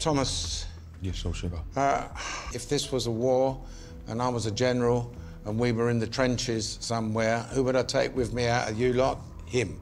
Thomas, Yes, old sugar. uh, if this was a war and I was a general and we were in the trenches somewhere, who would I take with me out of you lot? Him.